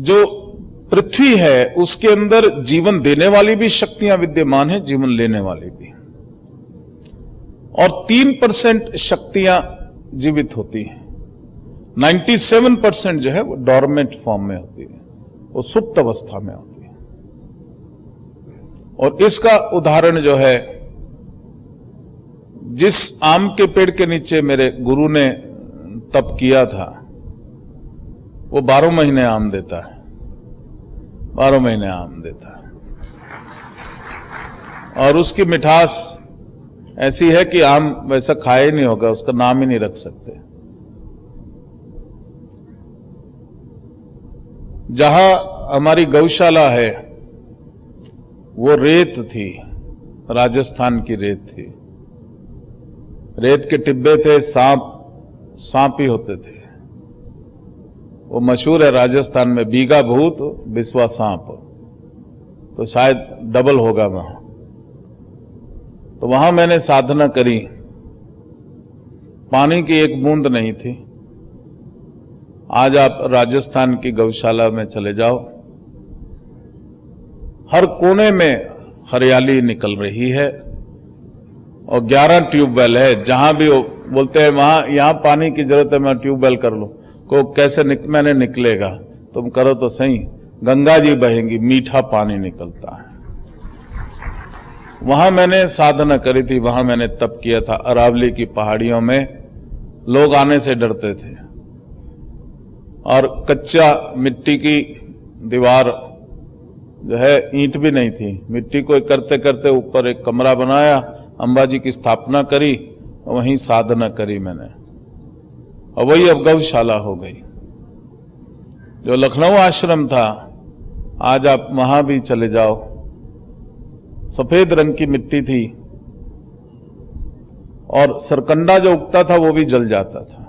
जो पृथ्वी है, उसके अंदर जीवन देने वाली भी शक्तियाँ विद्यमान है, जीवन लेने वाली भी। और तीन परसेंट शक्तियाँ जीवित होती हैं। 97 परसेंट जो है, वो डॉर्मेंट फॉर्म में होती है। वो सुप्त अवस्था में होती है। और इसका उदाहरण जो है, जिस आम के पेड़ के नीचे मेरे गुरु ने तप किया था वो बारह महीने आम देता है। बारह महीने आम देता है। और उसकी मिठास ऐसी है कि आम वैसा ही नहीं होगा, उसका नाम ही नहीं रख सकते। जहाँ हमारी गौशाला है, वो रेत थी, राजस्थान की रेत थी। रेत के टिब्बे थे, सांप सांप ही होते थे। वो मशहूर है राजस्थान में बीगा भूत, बिस्वा सांप। तो शायद डबल होगा वहाँ। तो वहाँ मैंने साधना करी। पानी की एक बूंद नहीं थी। आज आप राजस्थान की गौशाला में चले जाओ। हर कोने में हरियाली निकल रही है और 11 ट्यूबवेल है। जहाँ भी वो बोलते हैं, वहाँ, यहाँ पानी की ज़रूरत है, मैं ट्यूबवेल कर लू। को कैसे निक, मैंने निकलेगा? तुम करो तो सही। गंगा जी बहेंगी मीठा पानी निकलता है। वहाँ मैंने साधना करी थी वहाँ मैंने तप किया था। अरावली की पहाड़ियों में लोग आने से डरते थे। और कच्चा मिट्टी की दीवार जो है ईंट भी नहीं थी। मिट्टी को करते करते ऊपर एक कमरा बनाया अंबाजी की स्थापना करी वहीं साधना करी मैंने। और वही अब गौशाला हो गई। जो लखनऊ आश्रम था, आज आप वहाँ भी चले जाओ। सफ़ेद रंग की मिट्टी थी और सरकंडा जो उगता था, वो भी जल जाता था।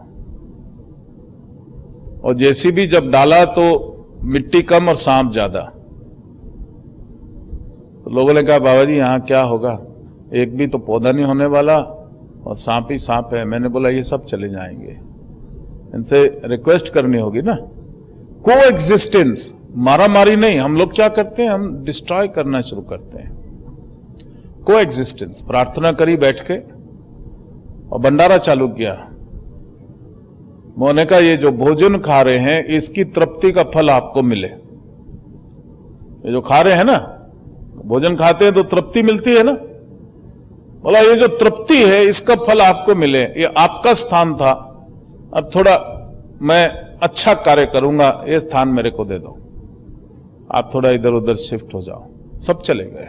और जेसीबी जब डाला तो मिट्टी कम और सांप ज़्यादा। तो लोगों ने कहा, बाबा जी, यहाँ क्या होगा? एक भी तो पौधा नहीं होने वाला और सांप ही सांप है। मैंने बोला, ये सब चले जाएँगे। इनसे रिक्वेस्ट करनी होगी ना। को एग्जिस्टेंस मारा मारी नहीं, हम लोग क्या करते हैं? हम डिस्ट्रॉय करना शुरू करते हैं। को एग्जिस्टेंस प्रार्थना करी बैठ के, और भंडारा चालू किया। मोने का ये जो भोजन खा रहे हैं, इसकी तृप्ति का फल आपको मिले। ये जो खा रहे हैं ना, भोजन खाते हैं तो तृप्ति मिलती है ना। बोला, ये जो तृप्ति है, इसका फल आपको मिले। ये आपका स्थान था। अब थोड़ा मैं अच्छा कार्य करूँगा, ये स्थान मेरे को दे दो। आप थोड़ा इधर उधर शिफ्ट हो जाओ। सब चले गए।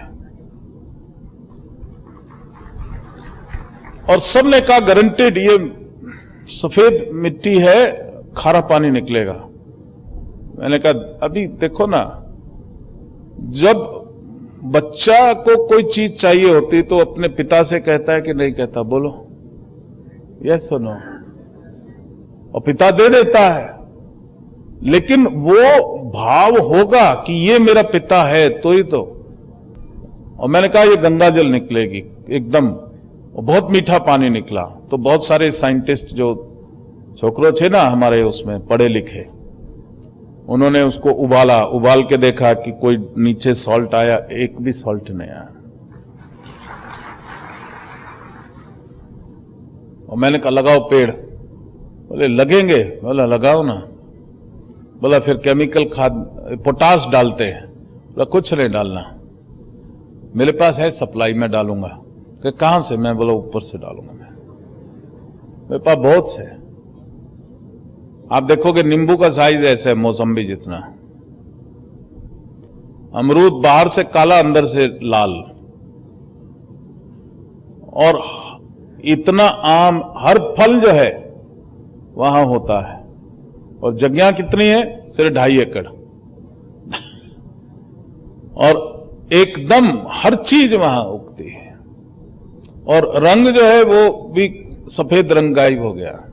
और सबने कहा गारंटेड ये सफ़ेद मिट्टी है, खारा पानी निकलेगा। मैंने कहा, अभी देखो ना, जब बच्चा को कोई चीज़ चाहिए होती तो अपने पिता से कहता है कि नहीं कहता? बोलो यस सुनो और पिता दे देता है। लेकिन वो भाव होगा कि ये मेरा पिता है तो ही तो। और मैंने कहा, ये गंगा जल निकलेगी, एकदम। बहुत मीठा पानी निकला। तो बहुत सारे साइंटिस्ट जो छोकरो थे ना हमारे उसमें, पढ़े लिखे, उन्होंने उसको उबाला। उबाल के देखा कि कोई नीचे सॉल्ट आया, एक भी सॉल्ट नहीं आया। और मैंने कहा, लगाओ पेड़। बोले, लगेंगे? बोला, लगाओ ना। बोला, फिर केमिकल खाद पोटास डालते हैं। बोला, कुछ नहीं डालना। मेरे पास है सप्लाई में डालूँगा। कि कहाँ से? मैं बोला, ऊपर से डालूँगा मैं। मेरे पास बहुत से आप देखोगे, नींबू का साइज़ ऐसे है, मौसम्बी जितना। अमरूद बाहर से काला, अंदर से लाल। और इतना आम, हर फल जो है वहाँ होता है। और जगह कितनी है? सिर्फ़ ढाई एकड़। और एकदम हर चीज़ वहाँ उगती है। और रंग जो है वो भी सफ़ेद रंग गायब हो गया।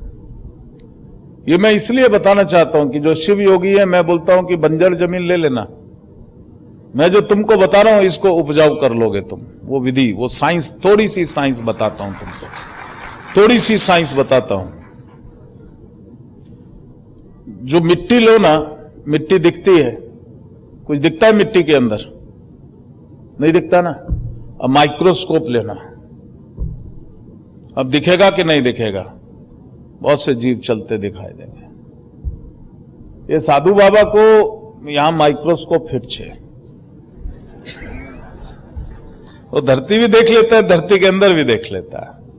ये मैं इसलिए बताना चाहता हूँ कि जो शिव योगी है, मैं बोलता हूँ कि बंजर ज़मीन ले लेना। मैं जो तुमको बता रहा हूँ, इसको उपजाऊ कर लोगे तुम। वो विधि, वो साइंस, थोड़ी सी साइंस बताता हूँ तुमको। थोड़ी सी साइंस बताता हूँ। जो मिट्टी लो ना, मिट्टी दिखती है। कुछ दिखता है मिट्टी के अंदर? नहीं दिखता ना? अब माइक्रोस्कोप लेना। अब दिखेगा कि नहीं दिखेगा? बहुत से जीव चलते दिखाई देंगे। ये साधु बाबा को यहाँ माइक्रोस्कोप फिट छे। वो धरती भी देख लेता है, धरती के अंदर भी देख लेता है।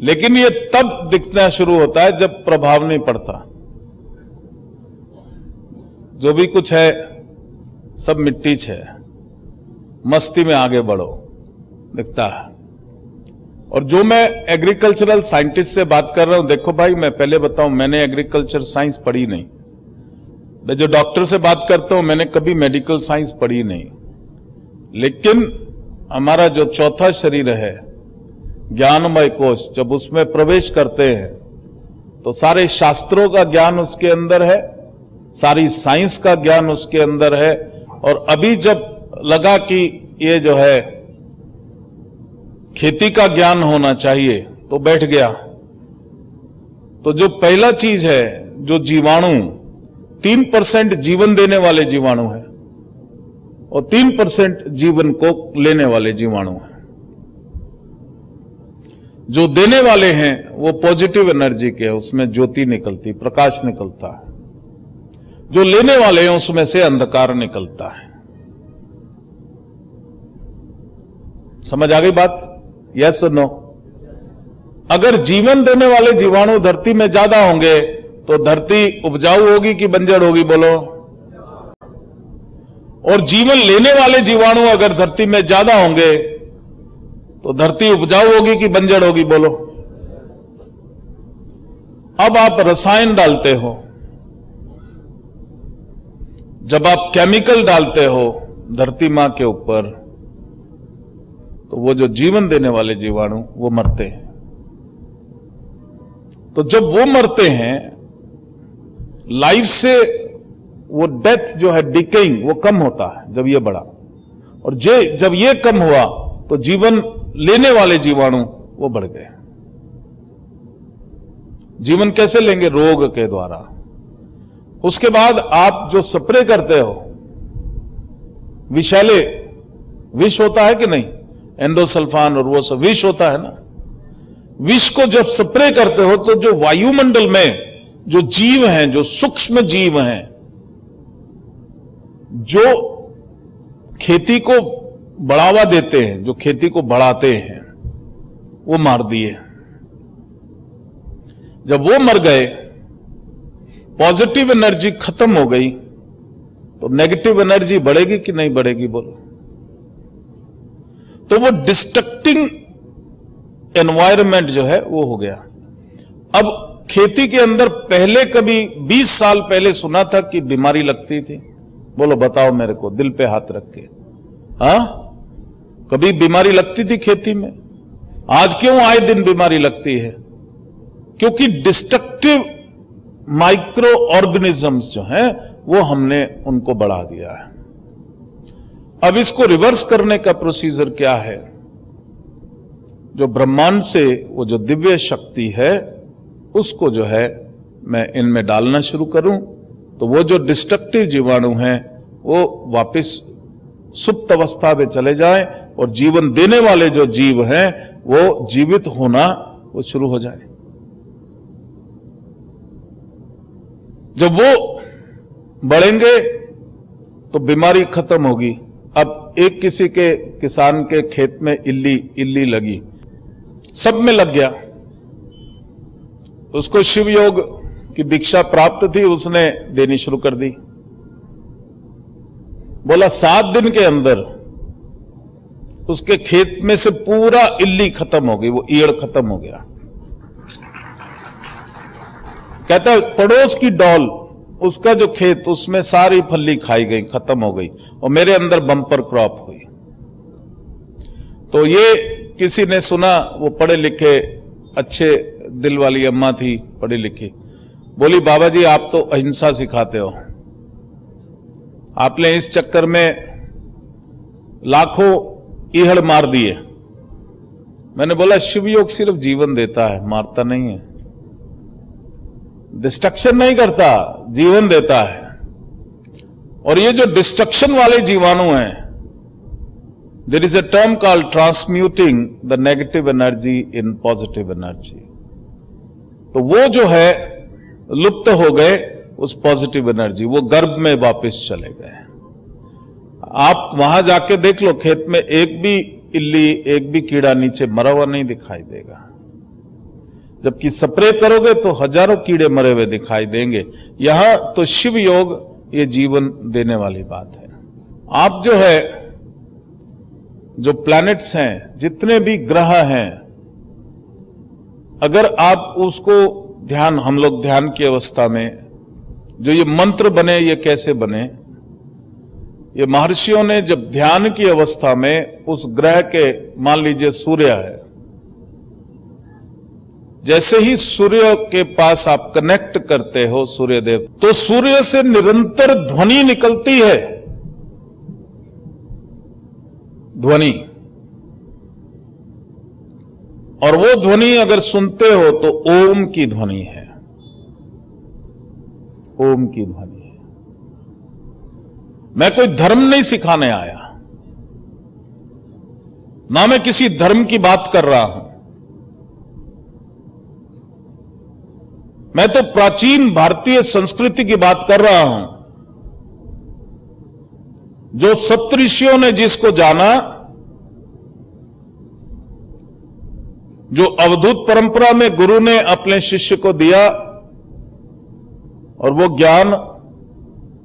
लेकिन ये तब दिखना शुरू होता है जब प्रभाव नहीं पड़ता। जो भी कुछ है, सब मिट्टी है। मस्ती में आगे बढ़ो, दिखता है। और जो मैं एग्रीकल्चरल साइंटिस्ट से बात कर रहा हूँ, देखो भाई, मैं पहले बताऊँ, मैंने एग्रीकल्चर साइंस पढ़ी नहीं। मैं जो डॉक्टर से बात करता हूँ, मैंने कभी मेडिकल साइंस पढ़ी नहीं। लेकिन हमारा जो चौथा शरीर है, ज्ञानमय कोष जब उसमें प्रवेश करते हैं तो सारे शास्त्रों का ज्ञान उसके अंदर है सारी साइंस का ज्ञान उसके अंदर है और अभी जब लगा कि ये जो है, खेती का ज्ञान होना चाहिए तो बैठ गया। तो जो पहला चीज़ है, जो जीवाणु, तीन परसेंट जीवन देने वाले जीवाणु है और तीन परसेंट जीवन को लेने वाले जीवाणु हैं। जो देने वाले हैं, वो पॉजिटिव एनर्जी के है, उसमें ज्योति निकलती, प्रकाश निकलता है। जो लेने वाले हैं, उसमें से अंधकार निकलता है। समझ आ गई बात? यस नो अगर जीवन देने वाले जीवाणु धरती में ज़्यादा होंगे तो धरती उपजाऊ होगी कि बंजर होगी, बोलो? और जीवन लेने वाले जीवाणु अगर धरती में ज़्यादा होंगे तो धरती उपजाऊ होगी कि बंजर होगी, बोलो? अब आप रसायन डालते हो। जब आप केमिकल डालते हो धरती माँ के ऊपर तो वो जो जीवन देने वाले जीवाणु, वो मरते हैं। तो जब वो मरते हैं लाइफ से वो डेथ जो है डिकेइंग वो कम होता है, जब ये बढ़ा। और जे, जब ये कम हुआ तो जीवन लेने वाले जीवाणु, वो बढ़ गए। जीवन कैसे लेंगे? रोग के द्वारा। उसके बाद आप जो स्प्रे करते हो विषैले विष होता है कि नहीं? एंडोसल्फान और वो सब, विष होता है ना? विष को जब स्प्रे करते हो तो जो वायुमंडल में जो जीव हैं, जो सूक्ष्म जीव हैं, जो खेती को बढ़ावा देते हैं, जो खेती को बढ़ाते हैं, वो मार दिए। जब वो मर गए पॉजिटिव एनर्जी खत्म हो गई। तो नेगेटिव एनर्जी बढ़ेगी कि नहीं बढ़ेगी बोलो। तो वो डिस्ट्रक्टिंग एनवायरमेंट जो है, वो हो गया। अब खेती के अंदर पहले कभी 20 साल पहले सुना था कि बीमारी लगती थी। बोलो, बताओ मेरे को, दिल पे हाथ रख के। हा? कभी बीमारी लगती थी खेती में? आज क्यों आए दिन बीमारी लगती है? क्योंकि डिस्ट्रक्टिव माइक्रो ऑर्गेनिजम्स जो हैं, वो हमने उनको बढ़ा दिया है। अब इसको रिवर्स करने का प्रोसीजर क्या है? जो ब्रह्मांड से वो जो दिव्य शक्ति है, उसको जो है मैं इनमें डालना शुरू करूँ तो वो जो डिस्ट्रक्टिव जीवाणु हैं, वो वापस सुप्त अवस्था में चले जाएँ और जीवन देने वाले जो जीव हैं, वो जीवित होना वो शुरू हो जाए। जब वो बढ़ेंगे तो बीमारी खत्म होगी। अब एक किसी के किसान के खेत में इल्ली इल्ली लगी। सब में लग गया। उसको शिव योग की दीक्षा प्राप्त थी, उसने देनी शुरू कर दी। बोला, सात दिन के अंदर उसके खेत में से पूरा इल्ली खत्म हो गई, वो ईड़ खत्म हो गया। कहता है, पड़ोस की डॉल, उसका जो खेत, उसमें सारी फल्ली खाई गई, खत्म हो गई और मेरे अंदर बम्पर क्रॉप हुई। तो ये किसी ने सुना, वो पढ़े लिखे, अच्छे दिल वाली अम्मा थी, पढ़ी लिखी। बोली बाबा जी आप तो अहिंसा सिखाते हो। आपने इस चक्कर में लाखों ईहड़ मार दिए। मैंने बोला शिव योग सिर्फ़ जीवन देता है, मारता नहीं है। डिस्ट्रक्शन नहीं करता, जीवन देता है। और ये जो डिस्ट्रक्शन वाले जीवाणु हैं there is a term call transmuting the negative energy in positive energy तो वो जो है, लुप्त हो गए उस पॉजिटिव एनर्जी वो गर्भ में वापस चले गए। आप वहाँ जाके देख लो, खेत में एक भी इल्ली, एक भी कीड़ा नीचे मरा हुआ नहीं दिखाई देगा। जबकि स्प्रे करोगे तो हज़ारों कीड़े मरे हुए दिखाई देंगे। यहाँ तो शिव योग, ये जीवन देने वाली बात है। आप जो है, जो प्लैनेट्स हैं, जितने भी ग्रह हैं, अगर आप उसको ध्यान, हम लोग ध्यान की अवस्था में, जो ये मंत्र बने, ये कैसे बने? ये महर्षियों ने जब ध्यान की अवस्था में उस ग्रह के, मान लीजिए सूर्य है जैसे ही सूर्य के पास आप कनेक्ट करते हो सूर्य देव तो सूर्य से निरंतर ध्वनि निकलती है। ध्वनि। और वो ध्वनि अगर सुनते हो तो ओम की ध्वनि है। ओम की ध्वनि है। मैं कोई धर्म नहीं सिखाने आया। ना मैं किसी धर्म की बात कर रहा हूँ। मैं तो प्राचीन भारतीय संस्कृति की बात कर रहा हूँ। जो सप्तऋषियों ने जिसको जाना, जो अवधूत परंपरा में गुरु ने अपने शिष्य को दिया, और वो ज्ञान,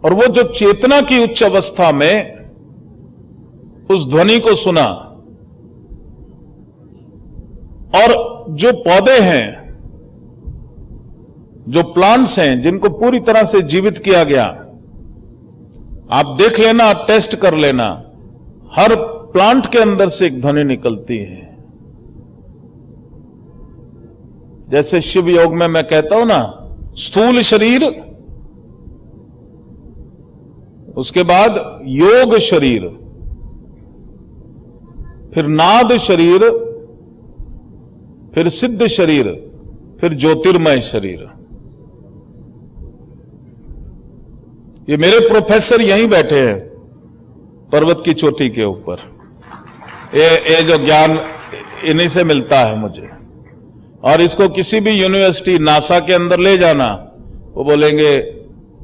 और वो जो चेतना की उच्च अवस्था में उस ध्वनि को सुना, और जो पौधे हैं जो प्लांट्स हैं, जिनको पूरी तरह से जीवित किया गया, आप देख लेना आप टेस्ट कर लेना, हर प्लांट के अंदर से एक ध्वनि निकलती है। जैसे शिव योग में मैं कहता हूँ ना, स्थूल शरीर, उसके बाद योग शरीर, फिर नाद शरीर, फिर सिद्ध शरीर, फिर ज्योतिर्मय शरीर। ये मेरे प्रोफेसर यहीं बैठे हैं, पर्वत की चोटी के ऊपर। ये ये जो ज्ञान, इन्हीं से मिलता है मुझे। और इसको किसी भी यूनिवर्सिटी, नासा के अंदर ले जाना, वो बोलेंगे,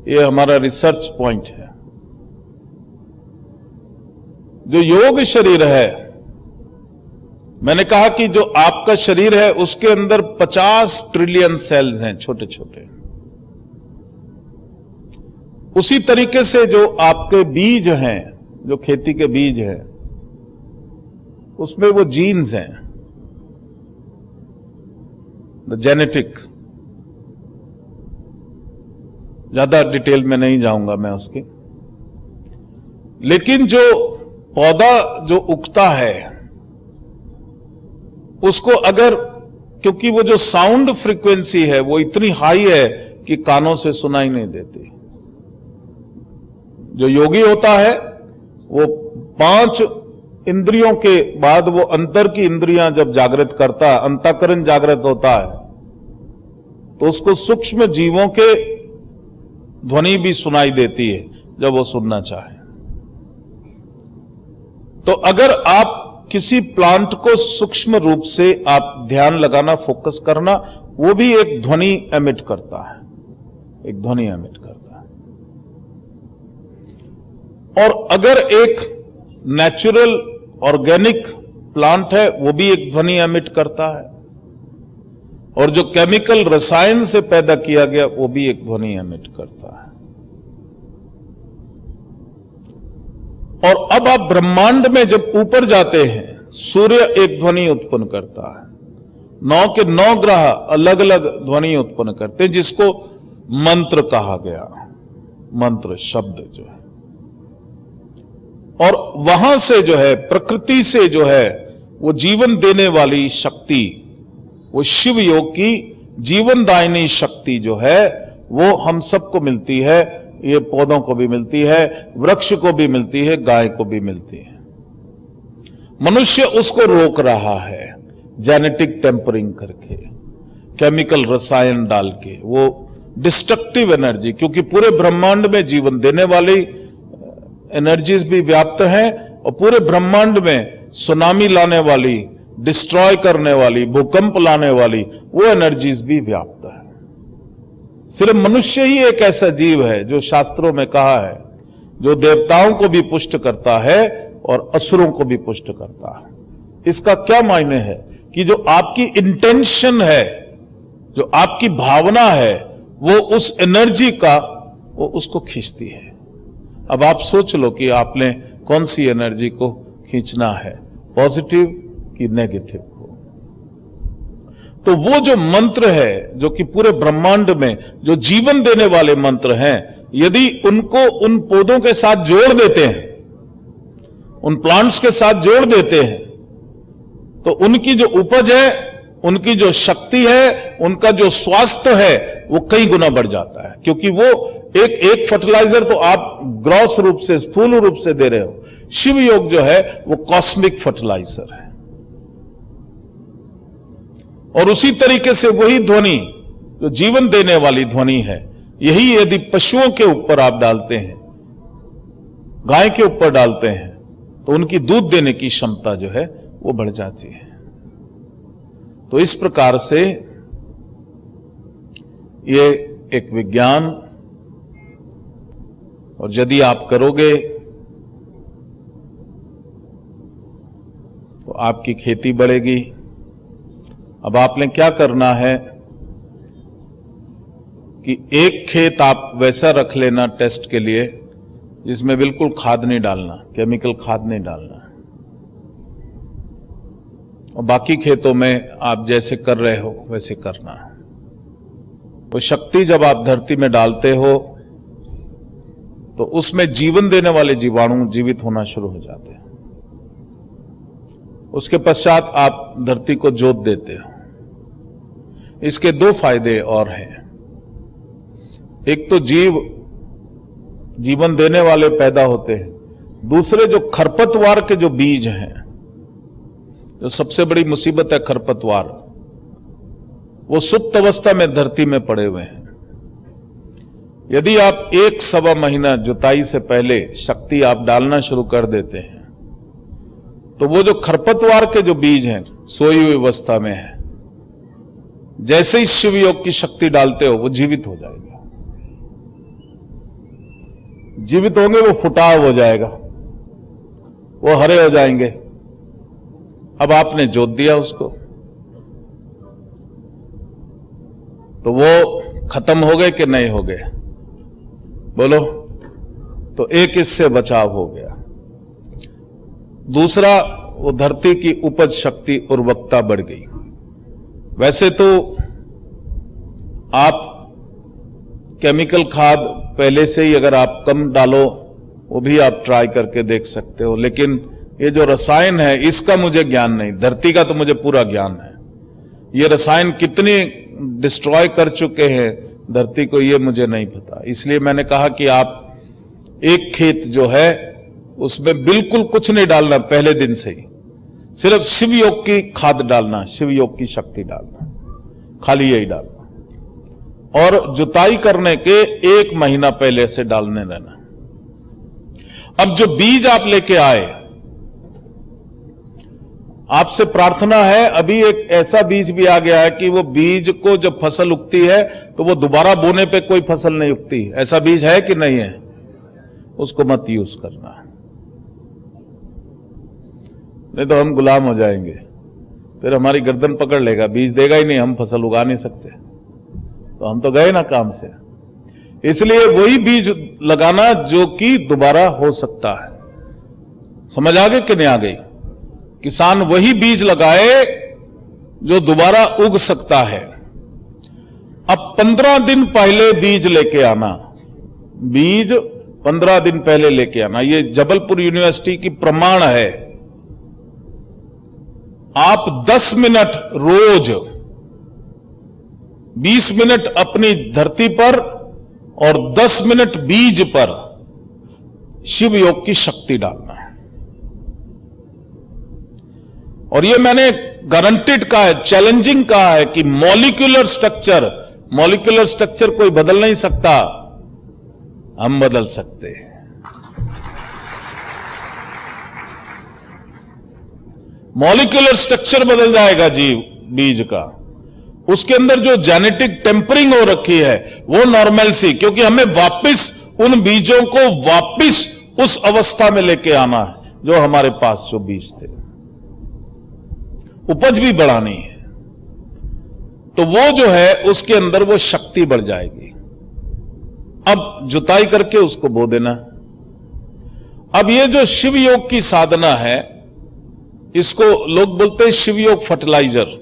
ये हमारा रिसर्च पॉइंट है। जो योग शरीर है, मैंने कहा कि जो आपका शरीर है, उसके अंदर 50 ट्रिलियन सेल्स हैं छोटे छोटे उसी तरीके से जो आपके बीज हैं, जो खेती के बीज हैं, उसमें वो जीन्स हैं। द जेनेटिक ज़्यादा डिटेल में नहीं जाऊँगा मैं उसके। लेकिन जो पौधा जो उगता है, उसको अगर, क्योंकि वो जो साउंड फ्रीक्वेंसी है, वो इतनी हाई है कि कानों से सुनाई नहीं देती। जो योगी होता है, वो पाँच इंद्रियों के बाद वो अंतर की इंद्रियाँ जब जागृत करता है, अंतकरण जागृत होता है तो उसको सूक्ष्म जीवों के ध्वनि भी सुनाई देती है, जब वो सुनना चाहे। तो अगर आप किसी प्लांट को सूक्ष्म रूप से आप ध्यान लगाना फोकस करना, वो भी एक ध्वनि एमिट करता है, एक ध्वनि एमिट करता और अगर एक नेचुरल ऑर्गेनिक प्लांट है, वो भी एक ध्वनि एमिट करता है। और जो केमिकल रसायन से पैदा किया गया, वो भी एक ध्वनि एमिट करता है। और अब आप ब्रह्मांड में जब ऊपर जाते हैं, सूर्य एक ध्वनि उत्पन्न करता है। नौ के नौ ग्रह अलग अलग ध्वनि उत्पन्न करते हैं, जिसको मंत्र कहा गया। मंत्र, शब्द जो है। और वहाँ से जो है, प्रकृति से जो है, वो जीवन देने वाली शक्ति, वो शिव योग की जीवन दायनी शक्ति जो है, वो हम सबको मिलती है। ये पौधों को भी मिलती है, वृक्ष को भी मिलती है, गाय को भी मिलती है। मनुष्य उसको रोक रहा है जेनेटिक टेम्परिंग करके केमिकल रसायन डाल के, वो डिस्ट्रक्टिव एनर्जी क्योंकि पूरे ब्रह्मांड में जीवन देने वाली एनर्जीज भी व्याप्त हैं और पूरे ब्रह्मांड में सुनामी लाने वाली डिस्ट्रॉय करने वाली, भूकंप लाने वाली, वो एनर्जीज भी व्याप्त है। सिर्फ़ मनुष्य ही एक ऐसा जीव है जो शास्त्रों में कहा है, जो देवताओं को भी पुष्ट करता है और असुरों को भी पुष्ट करता है। इसका क्या मायने है कि जो आपकी इंटेंशन है, जो आपकी भावना है, वो उस एनर्जी का, वो उसको खींचती है। अब आप सोच लो कि आपने कौन सी एनर्जी को खींचना है, पॉजिटिव कि नेगेटिव को? तो वो जो मंत्र है, जो कि पूरे ब्रह्मांड में जो जीवन देने वाले मंत्र हैं, यदि उनको उन पौधों के साथ जोड़ देते हैं, उन प्लांट्स के साथ जोड़ देते हैं तो उनकी जो उपज है उनकी जो शक्ति है, उनका जो स्वास्थ्य है, वो कई गुना बढ़ जाता है। क्योंकि वो एक एक फर्टिलाइज़र तो आप ग्रॉस रूप से, स्थूल रूप से दे रहे हो। शिव योग जो है, वो कॉस्मिक फर्टिलाइज़र है। और उसी तरीके से वही ध्वनि, जो जीवन देने वाली ध्वनि है, यही यदि पशुओं के ऊपर आप डालते हैं, गाय के ऊपर डालते हैं तो उनकी दूध देने की क्षमता जो है, वो बढ़ जाती है। तो इस प्रकार से ये एक विज्ञान, और यदि आप करोगे तो आपकी खेती बढ़ेगी। अब आपने क्या करना है कि एक खेत आप वैसा रख लेना टेस्ट के लिए, जिसमें बिल्कुल खाद नहीं डालना, केमिकल खाद नहीं डालना। और बाकी खेतों में आप जैसे कर रहे हो, वैसे करना वो शक्ति जब आप धरती में डालते हो तो उसमें जीवन देने वाले जीवाणु जीवित होना शुरू हो जाते हैं। उसके पश्चात आप धरती को जोत देते हो। इसके दो फ़ायदे और हैं। एक तो जीव, जीवन देने वाले पैदा होते हैं। दूसरे जो खरपतवार के जो बीज हैं जो सबसे बड़ी मुसीबत है खरपतवार। वो सुप्त अवस्था में धरती में पड़े हुए हैं। यदि आप एक सवा महीना जुताई से पहले शक्ति आप डालना शुरू कर देते हैं तो वो जो खरपतवार के जो बीज हैं, सोई हुई अवस्था में है, जैसे ही शिव योग की शक्ति डालते हो, वो जीवित हो जाएगा। जीवित होंगे, वो फुटाव हो जाएगा, वो हरे हो जाएँगे। अब आपने जोत दिया उसको। तो वो खत्म हो गए कि नहीं हो गए? बोलो तो एक इससे बचाव हो गया। दूसरा, वो धरती की उपज शक्ति उर्वरकता बढ़ गई। वैसे तो आप केमिकल खाद पहले से ही अगर आप कम डालो, वो भी आप ट्राई करके देख सकते हो, लेकिन ये जो रसायन है, इसका मुझे ज्ञान नहीं। धरती का तो मुझे पूरा ज्ञान है। ये रसायन कितने डिस्ट्रॉय कर चुके हैं, धरती को ये मुझे नहीं पता। इसलिए मैंने कहा कि आप एक खेत जो है, उसमें बिल्कुल कुछ नहीं डालना, पहले दिन से ही। सिर्फ़ शिव योग की खाद डालना, शिव योग की शक्ति डालना, खाली यही डालना। और जुताई करने के एक महीना पहले से डालने रहना। अब जो बीज आप लेके आए आपसे प्रार्थना है, अभी एक ऐसा बीज भी आ गया है कि वो बीज को जब फ़सल उगती है तो वो दोबारा बोने पे कोई फ़सल नहीं उगती। ऐसा बीज है कि नहीं है? उसको मत यूज़ करना। नहीं तो हम गुलाम हो जाएँगे। फिर हमारी गर्दन पकड़ लेगा। बीज देगा ही नहीं, हम फ़सल उगा नहीं सकते। तो हम तो गए ना काम से। इसलिए वही बीज लगाना जो कि दोबारा हो सकता है। समझ आ गए कि नहीं आ गई? किसान वही बीज लगाए जो दोबारा उग सकता है। अब पंद्रह दिन पहले बीज लेके आना। बीज पंद्रह दिन पहले लेके आना। ये जबलपुर यूनिवर्सिटी की प्रमाण है। आप दस मिनट रोज, बीस मिनट अपनी धरती पर और दस मिनट बीज पर शिव योग की शक्ति डालना और ये मैंने गारंटेड कहा है चैलेंजिंग कहा है कि मॉलिक्यूलर स्ट्रक्चर मॉलिक्यूलर स्ट्रक्चर कोई बदल नहीं सकता। हम बदल सकते हैं। मॉलिक्यूलर स्ट्रक्चर बदल जाएगा जीव बीज का। उसके अंदर जो जेनेटिक टेम्परिंग हो रखी है, वो नॉर्मल सी, क्योंकि हमें वापस उन बीजों को वापस उस अवस्था में लेके आना है, जो हमारे पास जो बीज थे। उपज भी बढ़ानी है। तो वो जो है, उसके अंदर वो शक्ति बढ़ जाएगी। अब जुताई करके उसको बो देना। अब ये जो शिव योग की साधना है, इसको लोग बोलते हैं शिव योग फर्टिलाइज़र।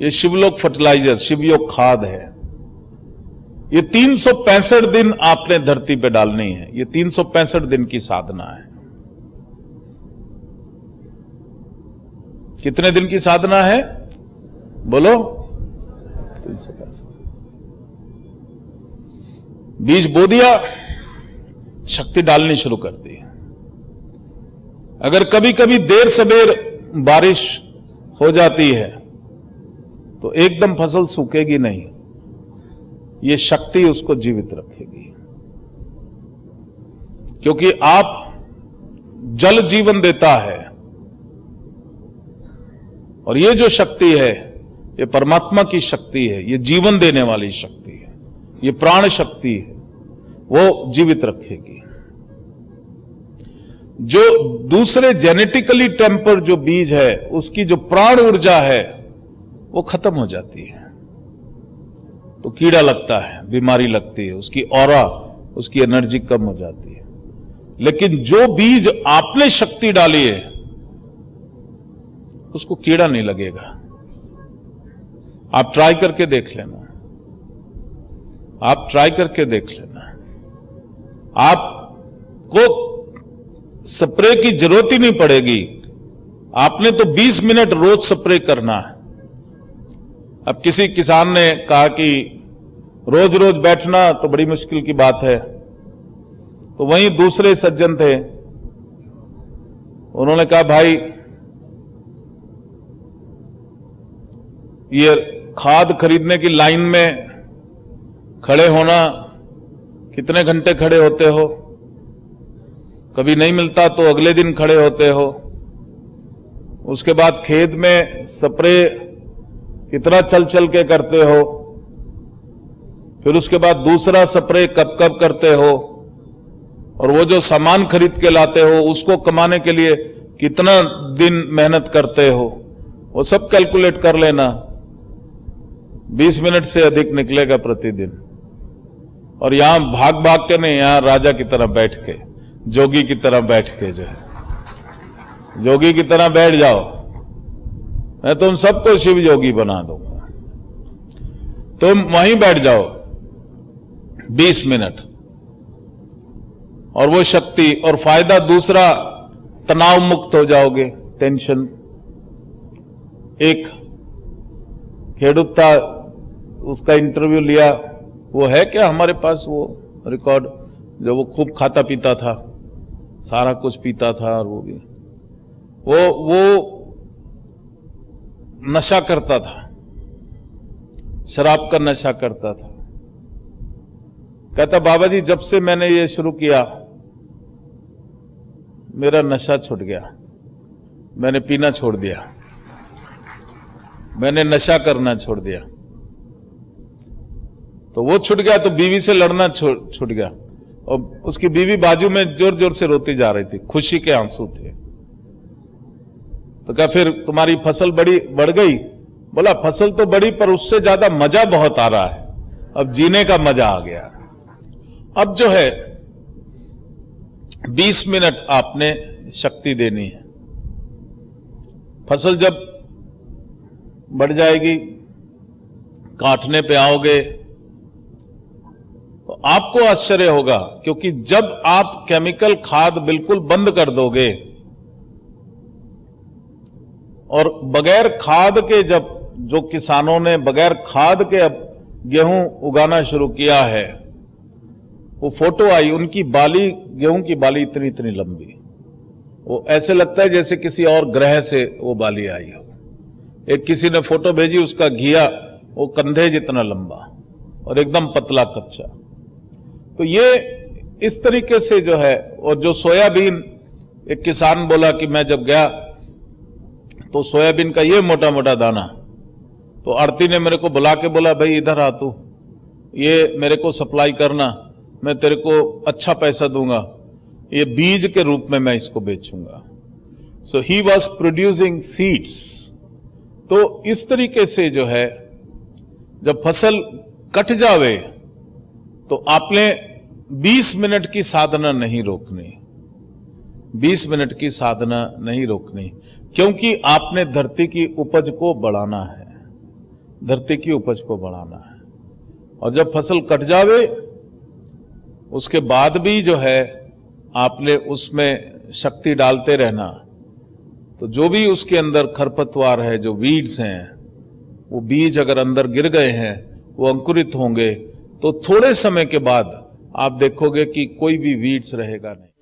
ये शिवलोक फर्टिलाइज़र शिवयोग खाद है। ये तीन सौ पैंसठ दिन आपने धरती पे डालनी है। ये तीन सौ पैंसठ दिन की साधना है। कितने दिन की साधना है? बोलो। तीन सौ पैंसठ बीज बो दिया, शक्ति डालनी शुरू कर दी। अगर कभी कभी देर सबेर बारिश हो जाती है तो एकदम फ़सल सूखेगी नहीं। ये शक्ति उसको जीवित रखेगी। क्योंकि आप जल जीवन देता है और ये जो शक्ति है, ये परमात्मा की शक्ति है, ये जीवन देने वाली शक्ति है, ये प्राण शक्ति है, वो जीवित रखेगी। जो दूसरे जेनेटिकली टेम्पर जो बीज है, उसकी जो प्राण ऊर्जा है, वो खत्म हो जाती है। तो कीड़ा लगता है, बीमारी लगती है, उसकी और उसकी एनर्जी कम हो जाती है। लेकिन जो बीज आपने शक्ति डाली है उसको कीड़ा नहीं लगेगा। आप ट्राई करके देख लेना। आप ट्राई करके देख लेना। आपको स्प्रे की ज़रूरत ही नहीं पड़ेगी। आपने तो 20 मिनट रोज स्प्रे करना है। अब किसी किसान ने कहा कि रोज रोज बैठना तो बड़ी मुश्किल की बात है। तो वहीं दूसरे सज्जन थे। उन्होंने कहा, भाई ये खाद खरीदने की लाइन में खड़े होना, कितने घंटे खड़े होते हो? कभी नहीं मिलता तो अगले दिन खड़े होते हो। उसके बाद खेत में स्प्रे कितना चल चल के करते हो? फिर उसके बाद दूसरा स्प्रे कब कब करते हो? और वो जो सामान खरीद के लाते हो, उसको कमाने के लिए कितना दिन मेहनत करते हो? वो सब कैलकुलेट कर लेना। 20 मिनट से अधिक निकलेगा प्रतिदिन। और यहाँ भाग भाग के नहीं, यहाँ राजा की तरह बैठ के, जोगी की तरह बैठ के जो है। जोगी की तरह बैठ जाओ। मैं तुम सबको शिव योगी बना दूँगा। तुम वहीं बैठ जाओ। 20 मिनट। और वो शक्ति और फ़ायदा दूसरा, तनाव मुक्त हो जाओगे, टेंशन। एक, खेडुत्ता उसका इंटरव्यू लिया। वो है क्या हमारे पास वो रिकॉर्ड जो वो खूब खाता पीता था, सारा कुछ पीता था और वो भी। वो वो नशा करता था। शराब का नशा करता था। कहता, बाबा जी, जब से मैंने ये शुरू किया, मेरा नशा छूट गया। मैंने पीना छोड़ दिया। मैंने नशा करना छोड़ दिया। तो वो छूट गया तो बीवी से लड़ना छूट गया। और उसकी बीवी बाजू में ज़ोर ज़ोर से रोती जा रही थी, खुशी के आँसू थे। तो क्या फिर तुम्हारी फ़सल बड़ी, बढ़ गई? बोला, फ़सल तो बड़ी, पर उससे ज़्यादा मज़ा बहुत आ रहा है। अब जीने का मज़ा आ गया। अब जो है 20 मिनट आपने शक्ति देनी है। फ़सल जब बढ़ जाएगी, काटने पे आओगे आपको आश्चर्य होगा, क्योंकि जब आप केमिकल खाद बिल्कुल बंद कर दोगे, और बगैर खाद के जब, जो किसानों ने बगैर खाद के अब गेहूँ उगाना शुरू किया है, वो फ़ोटो आई, उनकी बाली, गेहूँ की बाली इतनी इतनी लंबी। वो ऐसे लगता है जैसे किसी और ग्रह से वो बाली आई हो। एक किसी ने फ़ोटो भेजी, उसका घिया, वो कंधे जितना लंबा, और एकदम पतला कच्चा। तो ये इस तरीके से जो है, और जो सोयाबीन, एक किसान बोला कि मैं जब गया तो सोयाबीन का ये मोटा मोटा दाना। तो आरती ने मेरे को बुला के बोला, भाई, इधर आ तू। ये मेरे को सप्लाई करना। मैं तेरे को अच्छा पैसा दूँगा। ये बीज के रूप में मैं इसको बेचूँगा। So he was producing seeds तो इस तरीके से जो है, जब फ़सल कट जावे तो आपने 20 मिनट की साधना नहीं रोकनी। 20 मिनट की साधना नहीं रोकनी, क्योंकि आपने धरती की उपज को बढ़ाना है। धरती की उपज को बढ़ाना है। और जब फ़सल कट जावे, उसके बाद भी जो है, आपने उसमें शक्ति डालते रहना। तो जो भी उसके अंदर खरपतवार है, जो वीड्स हैं, वो बीज अगर अंदर गिर गए हैं, वो अंकुरित होंगे तो थोड़े समय के बाद आप देखोगे कि कोई भी वीड्स रहेगा नहीं।